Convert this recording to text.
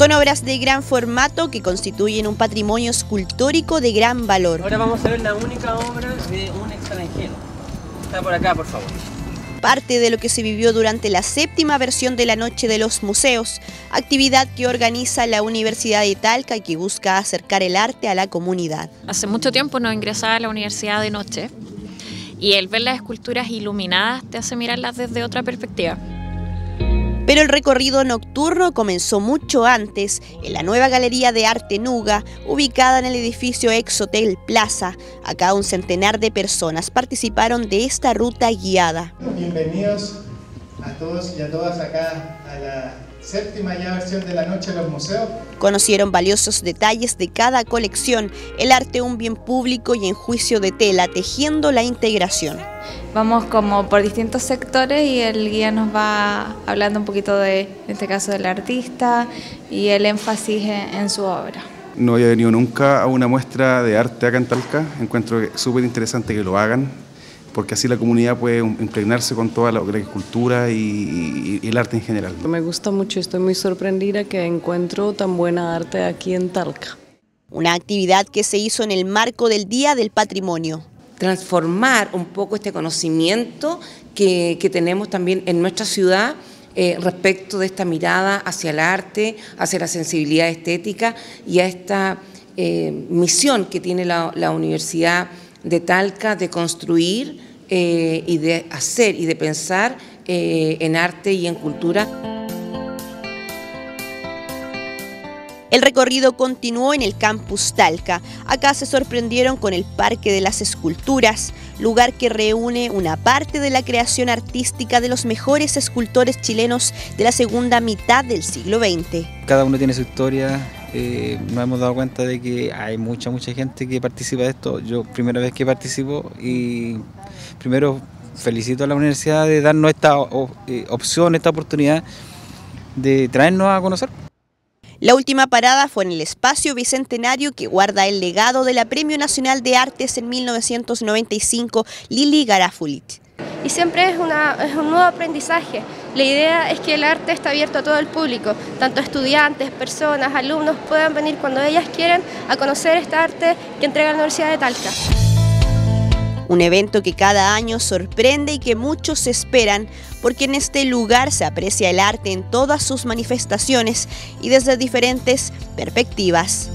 Son obras de gran formato que constituyen un patrimonio escultórico de gran valor. Ahora vamos a ver la única obra de un extranjero. Está por acá, por favor parte de lo que se vivió durante la séptima versión de la Noche de los Museos, actividad que organiza la Universidad de Talca y que busca acercar el arte a la comunidad. Hace mucho tiempo no ingresaba a la universidad de noche y el ver las esculturas iluminadas te hace mirarlas desde otra perspectiva. Pero el recorrido nocturno comenzó mucho antes, en la nueva Galería de Arte Nuga, ubicada en el edificio Ex Hotel Plaza. Acá un centenar de personas participaron de esta ruta guiada. Bienvenidos a todos y a todas acá a la séptima ya versión de la Noche de los Museos. Conocieron valiosos detalles de cada colección, el arte un bien público y en juicio de tela, tejiendo la integración. Vamos como por distintos sectores y el guía nos va hablando un poquito de, en este caso, del artista y el énfasis en, su obra. No había venido nunca a una muestra de arte acá en Talca, encuentro súper interesante que lo hagan, porque así la comunidad puede impregnarse con toda la, cultura y, y, el arte en general. Me gusta mucho, estoy muy sorprendida que encuentro tan buena arte aquí en Talca. Una actividad que se hizo en el marco del Día del Patrimonio transformar un poco este conocimiento que, tenemos también en nuestra ciudad eh, respecto de esta mirada hacia el arte, hacia la sensibilidad estética y a esta eh, misión que tiene la, Universidad de Talca de construir eh, y de hacer y de pensar en arte y en cultura. El recorrido continuó en el campus Talca. Acá se sorprendieron con el Parque de las Esculturas, lugar que reúne una parte de la creación artística de los mejores escultores chilenos de la segunda mitad del siglo XX. Cada uno tiene su historia, eh, nos hemos dado cuenta de que hay mucha, mucha gente que participa de esto. Yo primera vez que participo y primero felicito a la universidad de darnos esta eh, opción, esta oportunidad de traernos a conocer. La última parada fue en el espacio bicentenario que guarda el legado de la Premio Nacional de Artes en 1995, Lili Garafulit. Y siempre es, un nuevo aprendizaje. La idea es que el arte está abierto a todo el público, tanto estudiantes, personas, alumnos puedan venir cuando ellas quieran a conocer esta arte que entrega la Universidad de Talca. Un evento que cada año sorprende y que muchos esperan porque en este lugar se aprecia el arte en todas sus manifestaciones y desde diferentes perspectivas.